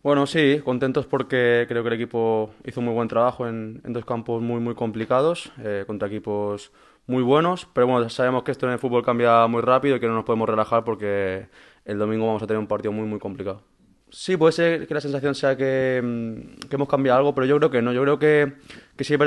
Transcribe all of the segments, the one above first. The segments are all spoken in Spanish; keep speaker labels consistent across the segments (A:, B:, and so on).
A: Bueno, sí, contentos porque creo que el equipo hizo muy buen trabajo en, dos campos muy, muy complicados, eh, contra equipos muy buenos, pero bueno, sabemos que esto en el fútbol cambia muy rápido y que no nos podemos relajar porque el domingo vamos a tener un partido muy, muy complicado. Sí, puede ser que la sensación sea que, mm, hemos cambiado algo, pero yo creo que no. Yo creo que, que sí, es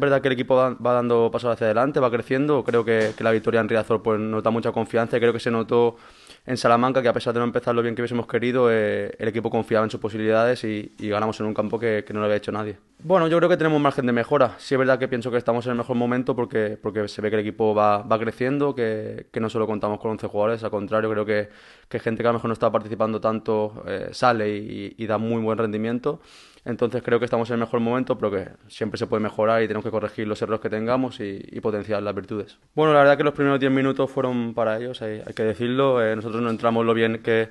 A: verdad, que el equipo va, dando pasos hacia adelante, va creciendo. Creo que, que la victoria en Riazor pues, nos da mucha confianza y creo que se notó en Salamanca que a pesar de no empezar lo bien que hubiésemos querido, eh, el equipo confiaba en sus posibilidades y, ganamos en un campo que, no lo había hecho nadie. Bueno, yo creo que tenemos margen de mejora. Sí es verdad que pienso que estamos en el mejor momento porque, porque se ve que el equipo va, va creciendo, que, no solo contamos con 11 jugadores, al contrario, creo que, gente que a lo mejor no está participando tanto eh, sale y da muy buen rendimiento. Entonces creo que estamos en el mejor momento, pero que siempre se puede mejorar y tenemos que corregir los errores que tengamos y, y potenciar las virtudes. Bueno, la verdad que los primeros 10 minutos fueron para ellos, hay, hay que decirlo. Eh, nosotros no entramos lo bien que,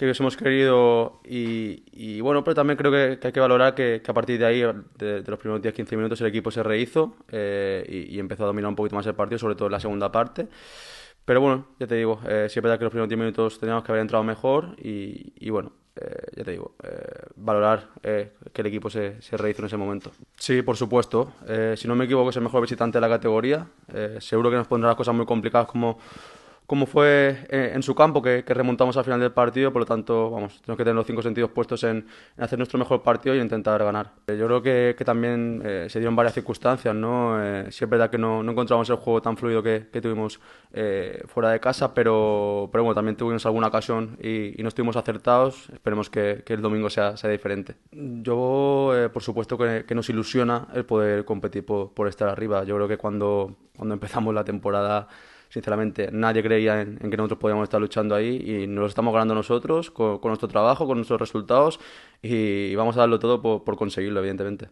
A: que hubiésemos querido y, y, bueno, pero también creo que, que hay que valorar que, que, a partir de ahí, de, de los primeros 10-15 minutos, el equipo se rehizo eh, y, y, empezó a dominar un poquito más el partido, sobre todo en la segunda parte. Pero bueno, ya te digo, eh, sí que los primeros 10 minutos teníamos que haber entrado mejor y, y bueno, eh, ya te digo, eh, valorar eh, que el equipo se, se rehizo en ese momento. Sí, por supuesto. Eh, si no me equivoco, es el mejor visitante de la categoría. Eh, seguro que nos pondrá las cosas muy complicadas como como fue eh, en su campo, que, que, remontamos al final del partido, por lo tanto, vamos, tenemos que tener los cinco sentidos puestos en, en hacer nuestro mejor partido y intentar ganar. Eh, yo creo que, que también eh, se dieron varias circunstancias, ¿no? Eh, sí es verdad que no, no encontramos el juego tan fluido que, que tuvimos eh, fuera de casa, pero, pero bueno, también tuvimos alguna ocasión y, y no estuvimos acertados. Esperemos que, el domingo sea, sea diferente. Yo, eh, por supuesto, que, nos ilusiona el poder competir por, por estar arriba. Yo creo que cuando, cuando empezamos la temporada sinceramente nadie creía en, que nosotros podíamos estar luchando ahí y nos lo estamos ganando nosotros con, con nuestro trabajo, con nuestros resultados y vamos a darlo todo por conseguirlo, evidentemente.